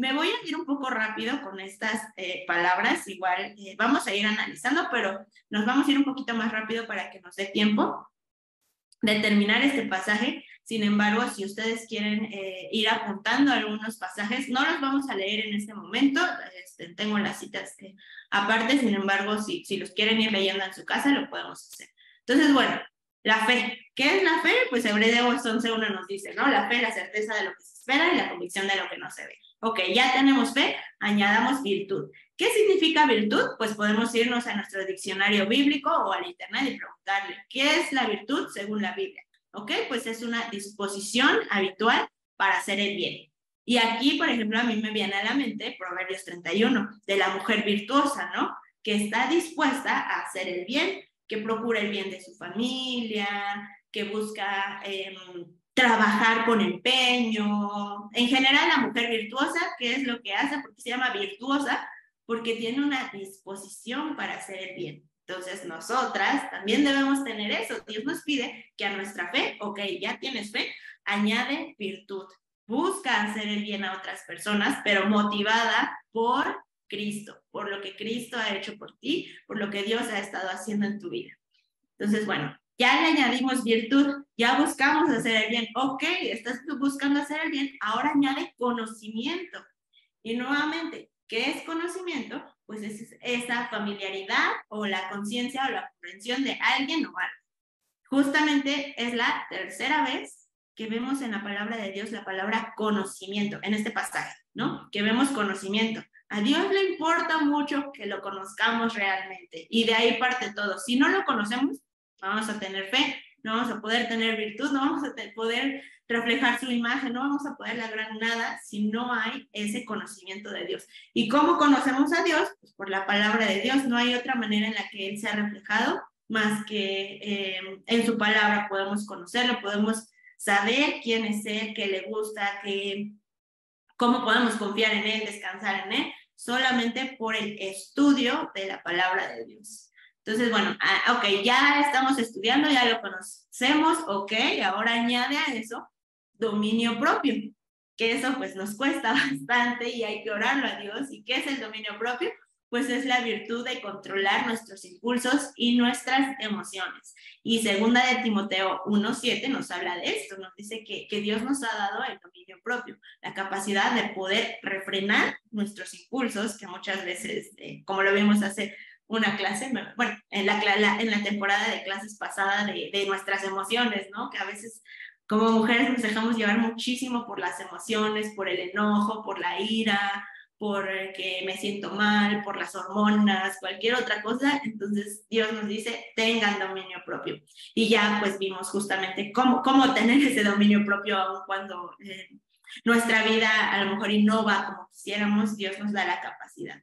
S1: me voy a ir un poco rápido con estas eh, palabras, igual eh, vamos a ir analizando, pero nos vamos a ir un poquito más rápido para que nos dé tiempo de terminar este pasaje. Sin embargo, si ustedes quieren eh, ir apuntando algunos pasajes, no los vamos a leer en este momento, este, tengo las citas aparte, sin embargo, si, si los quieren ir leyendo en su casa, lo podemos hacer. Entonces, bueno, la fe. ¿Qué es la fe? Pues Hebreos 11.1 nos dice, ¿no? La fe, la certeza de lo que se espera y la convicción de lo que no se ve. Ok, ya tenemos fe, añadamos virtud. ¿Qué significa virtud? Pues podemos irnos a nuestro diccionario bíblico o al internet y preguntarle, ¿qué es la virtud según la Biblia? Ok, pues es una disposición habitual para hacer el bien. Y aquí, por ejemplo, a mí me viene a la mente Proverbios 31, de la mujer virtuosa, ¿no? Que está dispuesta a hacer el bien, que procura el bien de su familia, que busca eh, trabajar con empeño. En general, la mujer virtuosa, ¿qué es lo que hace? Porque se llama virtuosa, porque tiene una disposición para hacer el bien. Entonces, nosotras también debemos tener eso. Dios nos pide que a nuestra fe, ok, ya tienes fe, añade virtud. Busca hacer el bien a otras personas, pero motivada por Cristo, por lo que Cristo ha hecho por ti, por lo que Dios ha estado haciendo en tu vida. Entonces, bueno, ya le añadimos virtud, ya buscamos hacer el bien. Ok, estás buscando hacer el bien, ahora añade conocimiento. Y nuevamente, ¿qué es conocimiento? Pues es esa familiaridad o la conciencia o la comprensión de alguien o algo. Justamente es la tercera vez que vemos en la palabra de Dios la palabra conocimiento, en este pasaje, ¿no? Que vemos conocimiento. A Dios le importa mucho que lo conozcamos realmente y de ahí parte todo. Si no lo conocemos, vamos a tener fe no vamos a poder tener virtud, no vamos a poder reflejar su imagen, no vamos a poder lograr nada si no hay ese conocimiento de Dios. ¿Y cómo conocemos a Dios? Pues por la palabra de Dios, no hay otra manera en la que Él se ha reflejado más que eh, en su palabra podemos conocerlo, podemos saber quién es Él, qué le gusta, qué, cómo podemos confiar en Él, descansar en Él, solamente por el estudio de la palabra de Dios. Entonces, bueno, ah, ok, ya estamos estudiando, ya lo conocemos, ok, ahora añade a eso dominio propio, que eso pues nos cuesta bastante y hay que orarlo a Dios. ¿Y qué es el dominio propio? Pues es la virtud de controlar nuestros impulsos y nuestras emociones. Y segunda de Timoteo 1.7 nos habla de esto, nos dice que, Dios nos ha dado el dominio propio, la capacidad de poder refrenar nuestros impulsos, que muchas veces, eh, como lo vimos hace una clase, bueno, en la, temporada de clases pasada de, nuestras emociones, ¿no? Que a veces como mujeres nos dejamos llevar muchísimo por las emociones, por el enojo, por la ira, por que me siento mal, por las hormonas, cualquier otra cosa. Entonces Dios nos dice, tengan dominio propio. Y ya pues vimos justamente cómo, cómo tener ese dominio propio aun cuando eh, nuestra vida a lo mejor innova como quisiéramos, Dios nos da la capacidad.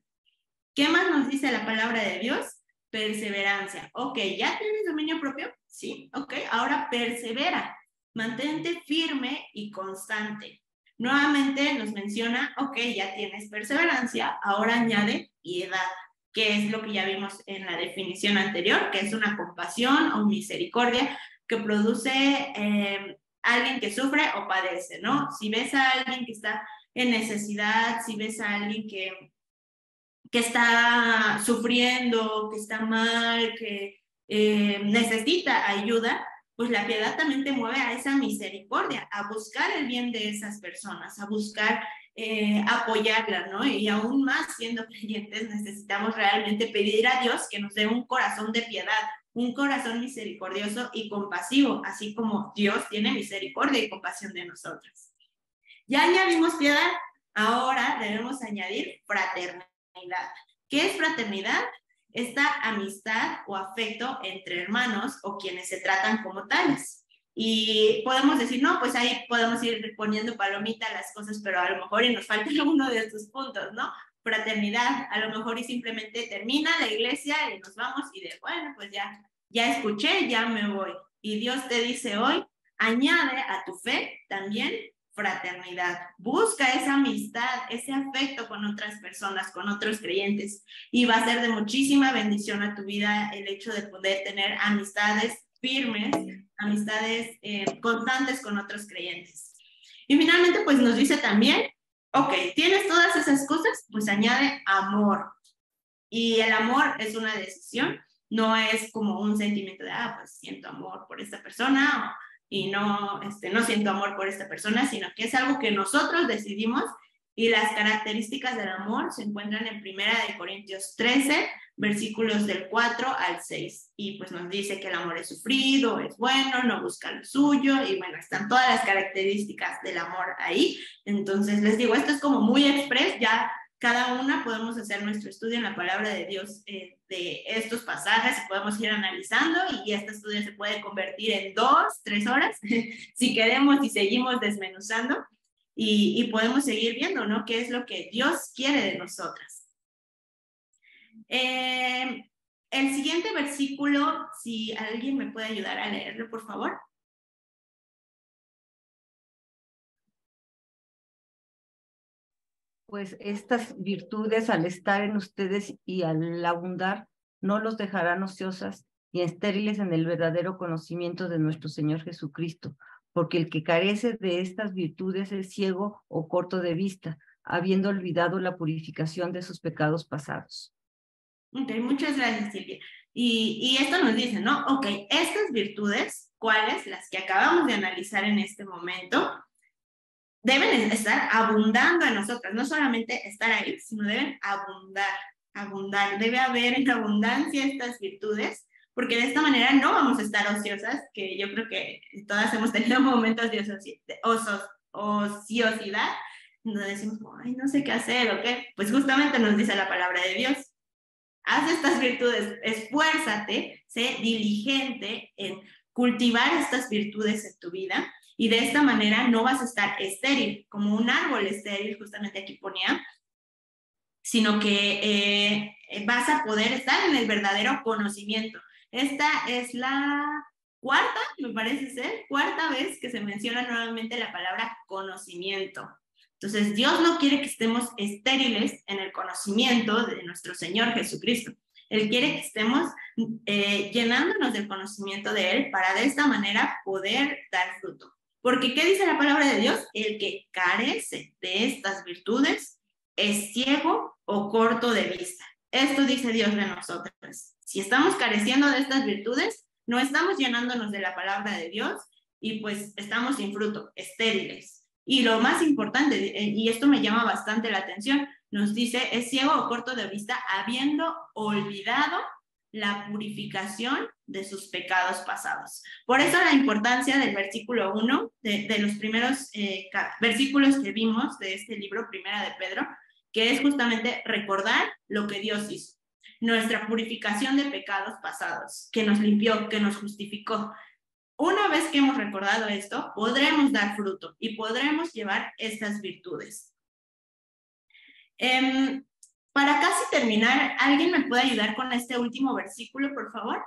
S1: ¿Qué más nos dice la palabra de Dios? Perseverancia. Ok, ¿ya tienes dominio propio? Sí, ok, ahora persevera mantente firme y constante. Nuevamente nos menciona, ok, ya tienes perseverancia, ahora añade piedad, que es lo que ya vimos en la definición anterior, que es una compasión o misericordia que produce eh, alguien que sufre o padece, ¿no? Si ves a alguien que está en necesidad, si ves a alguien que, que está sufriendo, que está mal, que eh, necesita ayuda, pues la piedad también te mueve a esa misericordia, a buscar el bien de esas personas, a buscar eh, apoyarlas, ¿no? Y aún más siendo creyentes necesitamos realmente pedir a Dios que nos dé un corazón de piedad, un corazón misericordioso y compasivo, así como Dios tiene misericordia y compasión de nosotros. Ya añadimos piedad, ahora debemos añadir fraternidad. ¿Qué es fraternidad? Esta amistad o afecto entre hermanos o quienes se tratan como tales. Y podemos decir, no, pues ahí podemos ir poniendo palomita las cosas, pero a lo mejor y nos falta uno de estos puntos, ¿no? Fraternidad, a lo mejor y simplemente termina la iglesia y nos vamos y de, bueno, pues ya, ya escuché, ya me voy. Y Dios te dice hoy, añade a tu fe también fraternidad. Busca esa amistad, ese afecto con otras personas, con otros creyentes. Y va a ser de muchísima bendición a tu vida el hecho de poder tener amistades firmes, amistades eh, constantes con otros creyentes. Y finalmente, pues nos dice también, ok, tienes todas esas cosas, pues añade amor. Y el amor es una decisión, no es como un sentimiento de, ah, pues siento amor por esta persona y no, este, no siento amor por esta persona, sino que es algo que nosotros decidimos y las características del amor se encuentran en Primera de Corintios 13, versículos del 4 al 6. Y pues nos dice que el amor es sufrido, es bueno, no busca lo suyo, y bueno, están todas las características del amor ahí. Entonces les digo, esto es como muy express, ya cada una podemos hacer nuestro estudio en la palabra de Dios eh, de estos pasajes podemos ir analizando y este estudio se puede convertir en dos, tres horas si queremos y seguimos desmenuzando y, podemos seguir viendo, ¿no? ¿Qué es lo que Dios quiere de nosotras? Eh, el siguiente versículo, si alguien me puede ayudar a leerlo, por favor.
S8: Pues estas virtudes al estar en ustedes y al abundar, no los dejarán ociosas y estériles en el verdadero conocimiento de nuestro Señor Jesucristo, porque el que carece de estas virtudes es ciego o corto de vista, habiendo olvidado la purificación de sus pecados pasados.
S1: Ok, muchas gracias, Silvia. Y, y esto nos dice, ¿no? Ok, estas virtudes, ¿cuáles? Las que acabamos de analizar en este momento, deben estar abundando en nosotras, no solamente estar ahí, sino deben abundar, abundar. Debe haber en abundancia estas virtudes, porque de esta manera no vamos a estar ociosas, que yo creo que todas hemos tenido momentos de, ociosidad, donde decimos, ay, no sé qué hacer, ¿o qué? Pues justamente nos dice la palabra de Dios. Haz estas virtudes, esfuérzate, sé diligente en cultivar estas virtudes en tu vida y de esta manera no vas a estar estéril, como un árbol estéril, justamente aquí ponía, sino que eh, vas a poder estar en el verdadero conocimiento. Esta es la cuarta, me parece ser, cuarta vez que se menciona nuevamente la palabra conocimiento. Entonces, Dios no quiere que estemos estériles en el conocimiento de nuestro Señor Jesucristo. Él quiere que estemos eh, llenándonos del conocimiento de Él para de esta manera poder dar fruto. Porque, ¿qué dice la palabra de Dios? El que carece de estas virtudes es ciego o corto de vista. Esto dice Dios de nosotros. Si estamos careciendo de estas virtudes, no estamos llenándonos de la palabra de Dios y pues estamos sin fruto, estériles. Y lo más importante, eh, y esto me llama bastante la atención, nos dice, es ciego o corto de vista, habiendo olvidado la purificación de sus pecados pasados. Por eso la importancia del versículo 1, de, los primeros eh, versículos que vimos de este libro, Primera de Pedro, que es justamente recordar lo que Dios hizo. Nuestra purificación de pecados pasados, que nos limpió, que nos justificó, una vez que hemos recordado esto, podremos dar fruto y podremos llevar estas virtudes. Em, para casi terminar, ¿alguien me puede ayudar con este último versículo, por favor?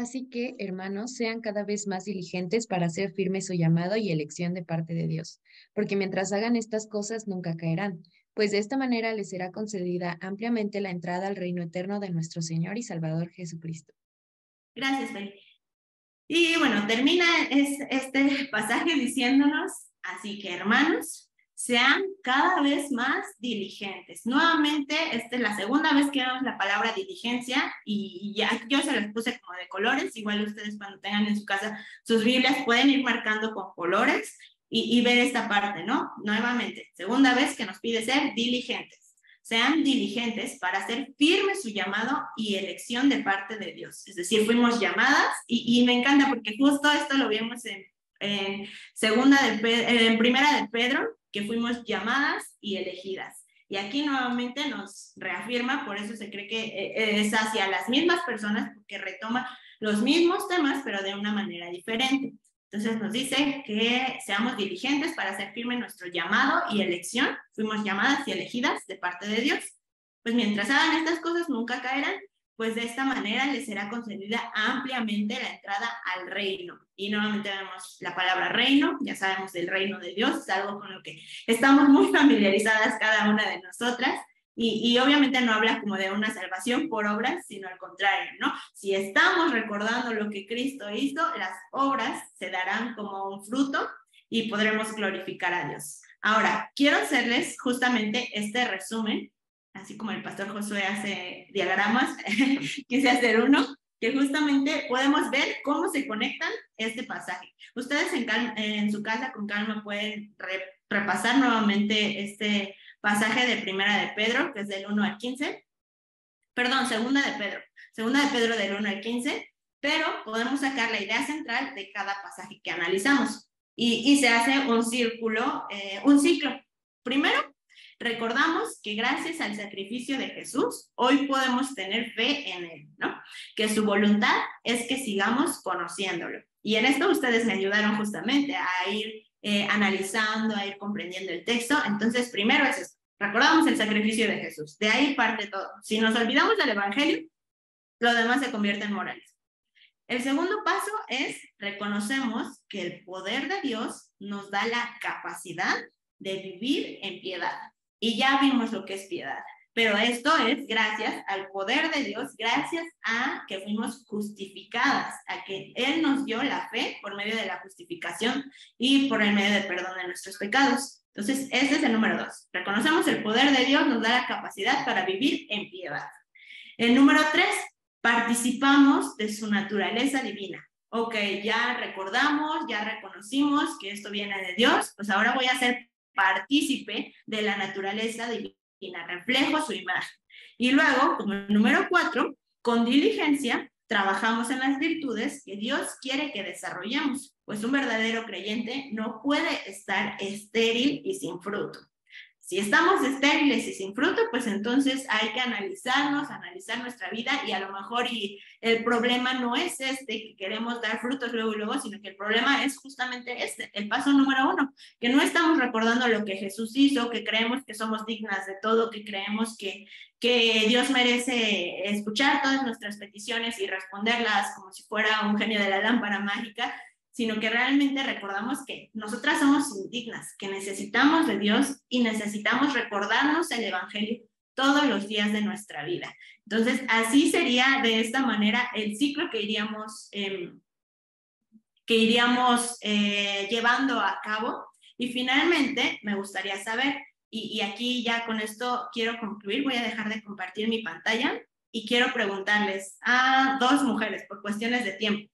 S9: Así que, hermanos, sean cada vez más diligentes para hacer firme su llamado y elección de parte de Dios, porque mientras hagan estas cosas nunca caerán, pues de esta manera les será concedida ampliamente la entrada al reino eterno de nuestro Señor y Salvador Jesucristo.
S1: Gracias. Y bueno, termina este pasaje diciéndonos, así que hermanos, sean cada vez más diligentes. Nuevamente, esta es la segunda vez que vemos la palabra diligencia y ya yo se las puse como de colores, igual ustedes cuando tengan en su casa sus Biblias pueden ir marcando con colores y, ver esta parte, ¿no? Nuevamente, segunda vez que nos pide ser diligentes sean diligentes para hacer firme su llamado y elección de parte de Dios. Es decir, fuimos llamadas y, me encanta porque justo esto lo vimos en, segunda en primera de Pedro, que fuimos llamadas y elegidas. Y aquí nuevamente nos reafirma, por eso se cree que eh, es hacia las mismas personas, porque retoma los mismos temas, pero de una manera diferente. Entonces nos dice que seamos diligentes para hacer firme nuestro llamado y elección. Fuimos llamadas y elegidas de parte de Dios. Pues mientras hagan estas cosas nunca caerán, pues de esta manera les será concedida ampliamente la entrada al reino. Y nuevamente vemos la palabra reino, ya sabemos del reino de Dios, es algo con lo que estamos muy familiarizadas cada una de nosotras. Y, obviamente no habla como de una salvación por obras, sino al contrario, ¿no? Si estamos recordando lo que Cristo hizo, las obras se darán como un fruto y podremos glorificar a Dios. Ahora, quiero hacerles justamente este resumen, así como el pastor Josué hace diagramas, quise hacer uno, que justamente podemos ver cómo se conectan este pasaje. Ustedes en, su casa con calma pueden repasar nuevamente este pasaje de Primera de Pedro, que es del 1 al 15. Perdón, Segunda de Pedro. Segunda de Pedro del 1 al 15, pero podemos sacar la idea central de cada pasaje que analizamos. Y, se hace un círculo, eh, un ciclo. Primero, recordamos que gracias al sacrificio de Jesús, hoy podemos tener fe en Él, ¿no? Que su voluntad es que sigamos conociéndolo. Y en esto ustedes me ayudaron justamente a ir eh, analizando, a ir comprendiendo el texto. Entonces, primero es esto. Recordamos el sacrificio de Jesús. De ahí parte todo. Si nos olvidamos del Evangelio, lo demás se convierte en morales. El segundo paso es reconocemos que el poder de Dios nos da la capacidad de vivir en piedad. Y ya vimos lo que es piedad. Pero esto es gracias al poder de Dios, gracias a que fuimos justificadas, a que Él nos dio la fe por medio de la justificación y por el medio del perdón de nuestros pecados. Entonces, ese es el número dos. Reconocemos el poder de Dios, nos da la capacidad para vivir en piedad. El número tres, participamos de su naturaleza divina. Ok, ya recordamos, ya reconocimos que esto viene de Dios, pues ahora voy a ser partícipe de la naturaleza divina reflejo su imagen. Y luego, como número cuatro, con diligencia trabajamos en las virtudes que Dios quiere que desarrollemos, pues un verdadero creyente no puede estar estéril y sin fruto. Si estamos estériles y sin fruto, pues entonces hay que analizarnos, analizar nuestra vida y a lo mejor y el problema no es este, que queremos dar frutos luego y luego, sino que el problema es justamente este, el paso número uno, que no estamos recordando lo que Jesús hizo, que creemos que somos dignas de todo, que creemos que, que Dios merece escuchar todas nuestras peticiones y responderlas como si fuera un genio de la lámpara mágica, sino que realmente recordamos que nosotras somos indignas, que necesitamos de Dios y necesitamos recordarnos el Evangelio todos los días de nuestra vida. Entonces, así sería de esta manera el ciclo que iríamos, em, que iríamos eh, llevando a cabo. Y finalmente, me gustaría saber, y, y aquí ya con esto quiero concluir, voy a dejar de compartir mi pantalla y quiero preguntarles a dos mujeres por cuestiones de tiempo.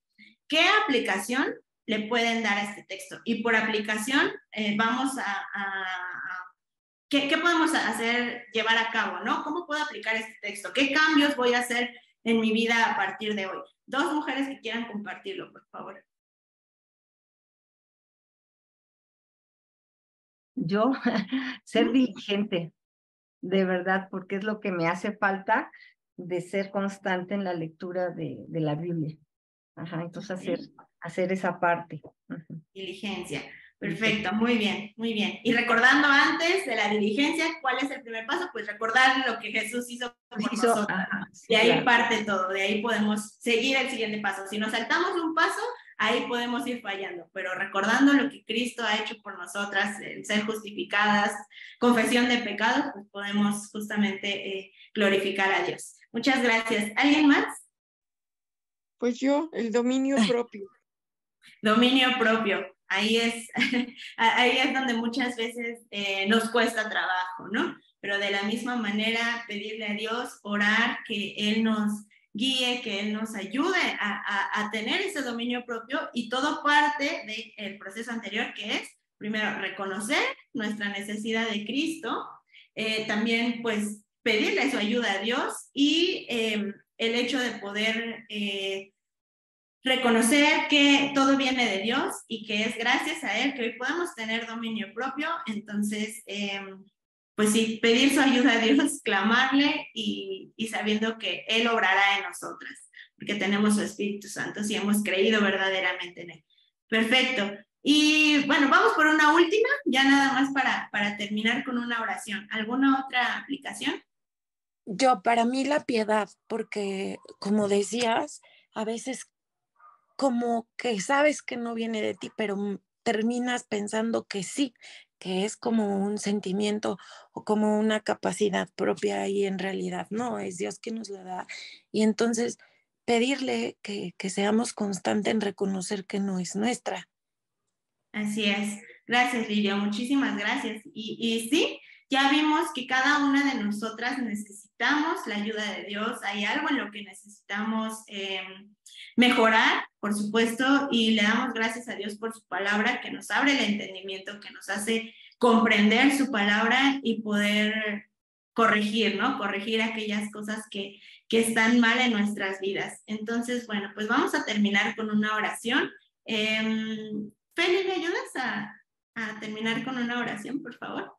S1: ¿Qué aplicación le pueden dar a este texto. Y por aplicación eh, vamos a, ¿qué, ¿qué, podemos hacer, llevar a cabo, ¿no? ¿Cómo puedo aplicar este texto? ¿Qué cambios voy a hacer en mi vida a partir de hoy? Dos mujeres que quieran compartirlo, por favor.
S8: Yo, ser diligente, de verdad, porque es lo que me hace falta de ser constante en la lectura de, de la Biblia. Ajá, entonces hacer hacer esa parte.
S1: Diligencia. Perfecto, muy bien, muy bien. Y recordando antes de la diligencia, ¿cuál es el primer paso? Pues recordar lo que Jesús hizo por nosotros. de ahí parte todo, de ahí podemos seguir el siguiente paso. Si nos saltamos un paso, ahí podemos ir fallando, pero recordando lo que Cristo ha hecho por nosotras, el ser justificadas, confesión de pecados, pues podemos justamente eh, glorificar a Dios. Muchas gracias. ¿Alguien más?
S2: Pues yo, el dominio propio.
S1: Dominio propio. Ahí es, ahí es donde muchas veces eh, nos cuesta trabajo, ¿no? Pero de la misma manera, pedirle a Dios, orar, que Él nos guíe, que Él nos ayude a, a, tener ese dominio propio y todo parte del proceso anterior, que es, primero, reconocer nuestra necesidad de Cristo, eh, también, pues, pedirle su ayuda a Dios y em, el hecho de poder eh, reconocer que todo viene de Dios y que es gracias a Él que hoy podemos tener dominio propio. Entonces, em, pues sí, pedir su ayuda a Dios, clamarle y, y, sabiendo que Él obrará en nosotras, porque tenemos su Espíritu Santo si hemos creído verdaderamente en Él. Perfecto. Y bueno, vamos por una última, ya nada más para, para terminar con una oración. ¿Alguna otra aplicación?
S10: Yo, para mí la piedad, porque como decías, a veces como que sabes que no viene de ti, pero terminas pensando que sí, que es como un sentimiento o como una capacidad propia y en realidad no, es Dios que nos la da. Y entonces pedirle que, que seamos constantes en reconocer que no es nuestra.
S1: Así es. Gracias, Lidia. Muchísimas gracias. Y, y sí, ya vimos que cada una de nosotras necesitamos la ayuda de Dios. Hay algo en lo que necesitamos eh, mejorar, por supuesto, y le damos gracias a Dios por su palabra que nos abre el entendimiento, que nos hace comprender su palabra y poder corregir, ¿no? Corregir aquellas cosas que, que están mal en nuestras vidas. Entonces, bueno, pues vamos a terminar con una oración. Eh, Feli, ¿me ayudas a, a terminar con una oración, por favor?